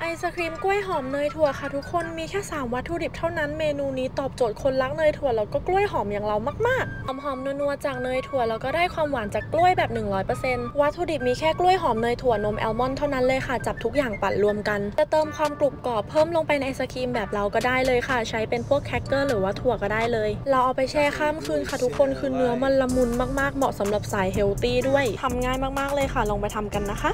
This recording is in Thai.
ไอศครีมกล้วยหอมเนยถั่วค่ะทุกคนมีแค่ 3 วัตถุดิบเท่านั้นเมนูนี้ตอบโจทย์คนรักเนยถั่วแล้วก็กล้วยหอมอย่างเรามากๆหอมๆนัวๆจากเนยถั่วแล้วก็ได้ความหวานจากกล้วยแบบ 100%วัตถุดิบมีแค่กล้วยหอมเนยถั่วนมอัลมอนด์เท่านั้นเลยค่ะจับทุกอย่างปั่นรวมกันจะเติมความกรุบกรอบเพิ่มลงไปในไอศครีมแบบเราก็ได้เลยค่ะ ใช้เป็นพวกแครกเกอร์หรือว่าถั่วก็ได้เลย เราเอาไปแช่ข้ามคืนค่ะทุกคนคือเนื้อมันละมุนมากๆเหมาะสำหรับสาย healthy ด้วยทำง่ายมากๆเลยค่ะลองไปทำกันนะคะ